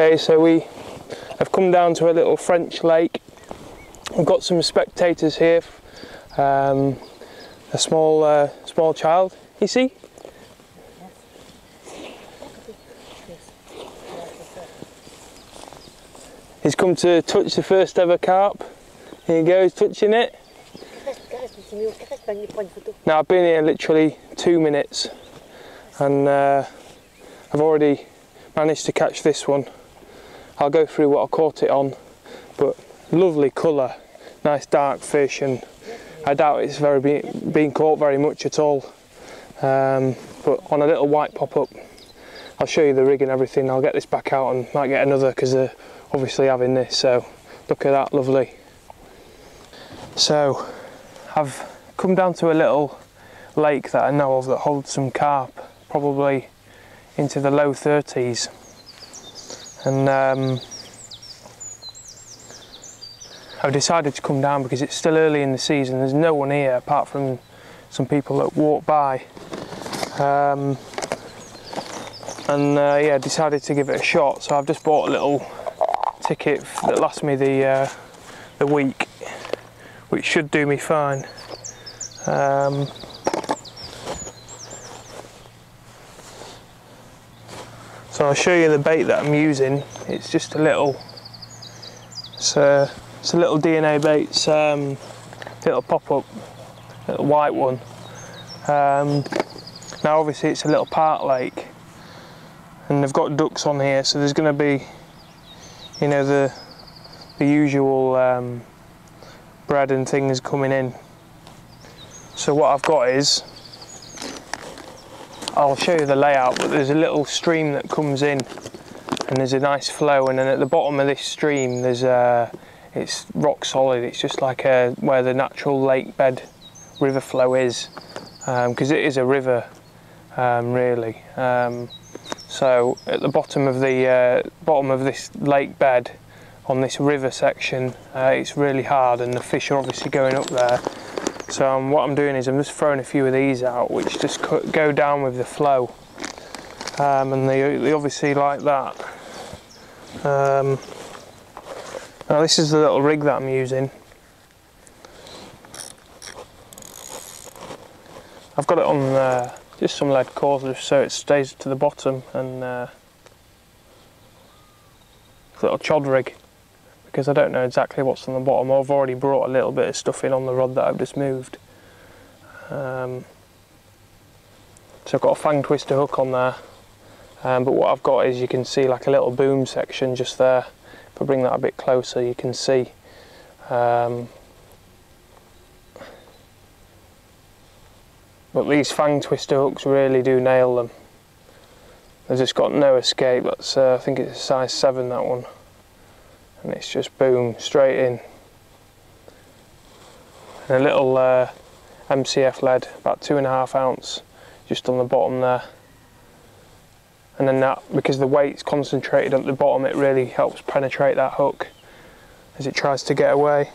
Okay, so we have come down to a little French lake. We've got some spectators here. Um, a small, uh, small child. You see? He's come to touch the first ever carp. Here he goes, touching it. Now I've been here literally two minutes and uh, I've already managed to catch this one. I'll go through what I caught it on, but lovely colour, nice dark fish and I doubt it's very be, being caught very much at all. Um, but on a little white pop-up, I'll show you the rig and everything. I'll get this back out and might get another because they're obviously having this. So look at that, lovely. So I've come down to a little lake that I know of that holds some carp, probably into the low 30s. And um, I've decided to come down because it's still early in the season. There's no one here apart from some people that walk by. Um, and uh, yeah, decided to give it a shot. So I've just bought a little ticket that lasts me the uh, the week, which should do me fine. Um, so I'll show you the bait that I'm using. It's just a little, it's a, it's a little DNA bait. It's um, little pop-up, little white one. Um, now obviously it's a little park lake, and they've got ducks on here, so there's going to be, you know, the the usual um, bread and things coming in. So what I've got is, I'll show you the layout, but there's a little stream that comes in and there's a nice flow and then at the bottom of this stream there's a, it's rock solid, it's just like a, where the natural lake bed river flow is because um, it is a river um, really. Um, so at the bottom of the uh, bottom of this lake bed on this river section uh, it's really hard and the fish are obviously going up there so um, what I'm doing is I'm just throwing a few of these out which just go down with the flow um, and they, they, obviously like that. Um, now this is the little rig that I'm using. I've got it on uh, just some lead core so it stays to the bottom and uh, little chod rig because I don't know exactly what's on the bottom. I've already brought a little bit of stuff in on the rod that I've just moved. Um, so I've got a fang twister hook on there, um, but what I've got is you can see like a little boom section just there. If I bring that a bit closer you can see um, but these fang twister hooks really do nail them. They've just got no escape, that's uh, I think it's a size 7 that one and it's just boom straight in. And a little uh, MCF lead about two and a half ounce just on the bottom there. And then that because the weight's concentrated at the bottom it really helps penetrate that hook as it tries to get away